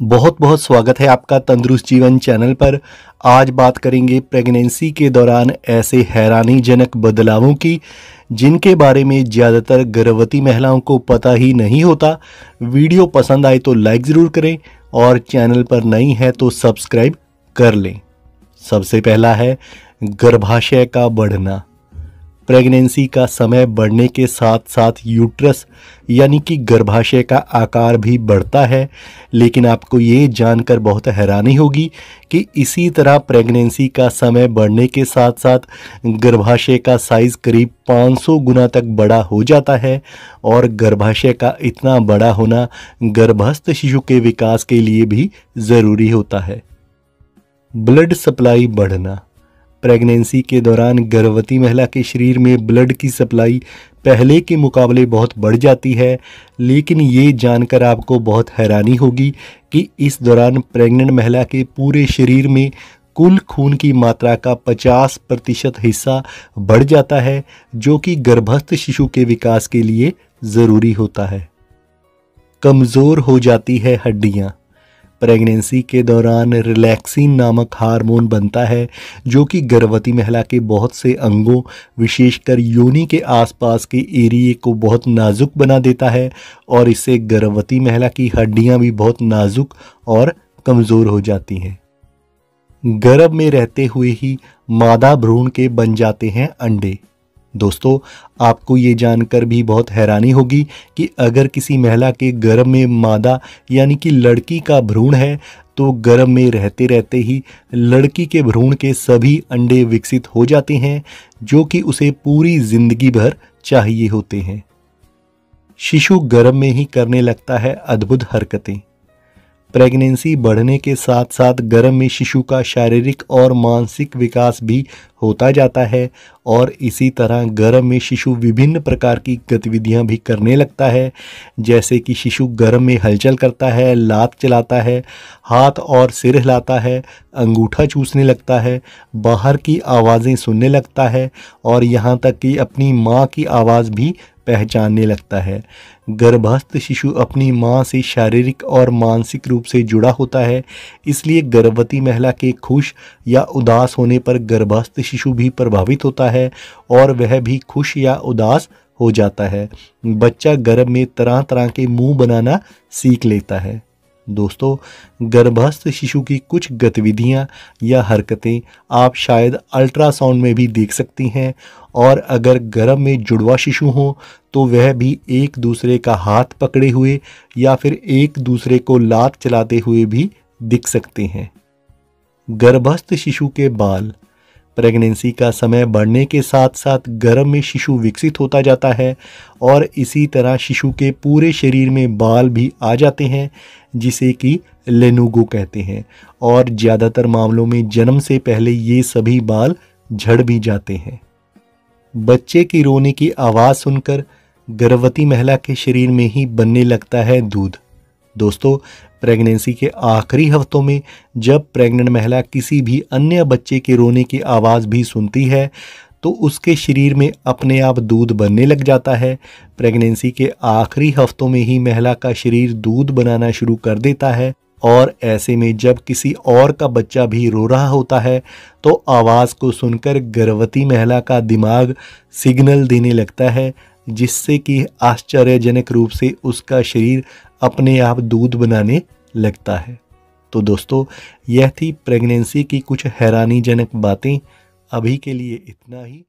बहुत बहुत स्वागत है आपका तंदुरुस्त जीवन चैनल पर। आज बात करेंगे प्रेगनेंसी के दौरान ऐसे हैरानीजनक बदलावों की, जिनके बारे में ज़्यादातर गर्भवती महिलाओं को पता ही नहीं होता। वीडियो पसंद आए तो लाइक ज़रूर करें और चैनल पर नई है तो सब्सक्राइब कर लें। सबसे पहला है गर्भाशय का बढ़ना। प्रेगनेंसी का समय बढ़ने के साथ साथ यूट्रस, यानी कि गर्भाशय का आकार भी बढ़ता है। लेकिन आपको ये जानकर बहुत हैरानी होगी कि इसी तरह प्रेगनेंसी का समय बढ़ने के साथ साथ गर्भाशय का साइज़ करीब 500 गुना तक बड़ा हो जाता है और गर्भाशय का इतना बड़ा होना गर्भस्थ शिशु के विकास के लिए भी ज़रूरी होता है। ब्लड सप्लाई बढ़ना प्रेगनेंसी के दौरान गर्भवती महिला के शरीर में ब्लड की सप्लाई पहले के मुकाबले बहुत बढ़ जाती है, लेकिन ये जानकर आपको बहुत हैरानी होगी कि इस दौरान प्रेग्नेंट महिला के पूरे शरीर में कुल खून की मात्रा का 50 प्रतिशत हिस्सा बढ़ जाता है, जो कि गर्भस्थ शिशु के विकास के लिए ज़रूरी होता है। कमज़ोर हो जाती है हड्डियाँ। प्रेगनेंसी के दौरान रिलैक्सिन नामक हार्मोन बनता है, जो कि गर्भवती महिला के बहुत से अंगों, विशेषकर योनि के आसपास के एरिए को बहुत नाजुक बना देता है और इससे गर्भवती महिला की हड्डियाँ भी बहुत नाजुक और कमज़ोर हो जाती हैं। गर्भ में रहते हुए ही मादा भ्रूण के बन जाते हैं अंडे। दोस्तों, आपको ये जानकर भी बहुत हैरानी होगी कि अगर किसी महिला के गर्भ में मादा यानी कि लड़की का भ्रूण है तो गर्भ में रहते रहते ही लड़की के भ्रूण के सभी अंडे विकसित हो जाते हैं, जो कि उसे पूरी ज़िंदगी भर चाहिए होते हैं। शिशु गर्भ में ही करने लगता है अद्भुत हरकतें। प्रेगनेंसी बढ़ने के साथ साथ गर्भ में शिशु का शारीरिक और मानसिक विकास भी होता जाता है और इसी तरह गर्भ में शिशु विभिन्न प्रकार की गतिविधियाँ भी करने लगता है। जैसे कि शिशु गर्भ में हलचल करता है, लात चलाता है, हाथ और सिर हिलाता है, अंगूठा चूसने लगता है, बाहर की आवाज़ें सुनने लगता है और यहाँ तक कि अपनी माँ की आवाज़ भी पहचानने लगता है। गर्भस्थ शिशु अपनी माँ से शारीरिक और मानसिक रूप से जुड़ा होता है, इसलिए गर्भवती महिला के खुश या उदास होने पर गर्भस्थ शिशु भी प्रभावित होता है और वह भी खुश या उदास हो जाता है। बच्चा गर्भ में तरह तरह के मुँह बनाना सीख लेता है। दोस्तों, गर्भस्थ शिशु की कुछ गतिविधियाँ या हरकतें आप शायद अल्ट्रासाउंड में भी देख सकती हैं और अगर गर्भ में जुड़वा शिशु हो तो वह भी एक दूसरे का हाथ पकड़े हुए या फिर एक दूसरे को लात चलाते हुए भी दिख सकते हैं। गर्भस्थ शिशु के बाल प्रेगनेंसी का समय बढ़ने के साथ साथ गर्भ में शिशु विकसित होता जाता है और इसी तरह शिशु के पूरे शरीर में बाल भी आ जाते हैं, जिसे कि लेनुगो कहते हैं। और ज़्यादातर मामलों में जन्म से पहले ये सभी बाल झड़ भी जाते हैं। बच्चे की रोने की आवाज़ सुनकर गर्भवती महिला के शरीर में ही बनने लगता है दूध। दोस्तों प्रेगनेंसी के आखिरी हफ्तों में जब प्रेग्नेंट महिला किसी भी अन्य बच्चे के रोने की आवाज़ भी सुनती है तो उसके शरीर में अपने आप दूध बनने लग जाता है। प्रेगनेंसी के आखिरी हफ्तों में ही महिला का शरीर दूध बनाना शुरू कर देता है और ऐसे में जब किसी और का बच्चा भी रो रहा होता है तो आवाज़ को सुनकर गर्भवती महिला का दिमाग सिग्नल देने लगता है। जिससे कि आश्चर्यजनक रूप से उसका शरीर अपने आप दूध बनाने लगता है। तो दोस्तों, यह थी प्रेगनेंसी की कुछ हैरानीजनक बातें। अभी के लिए इतना ही।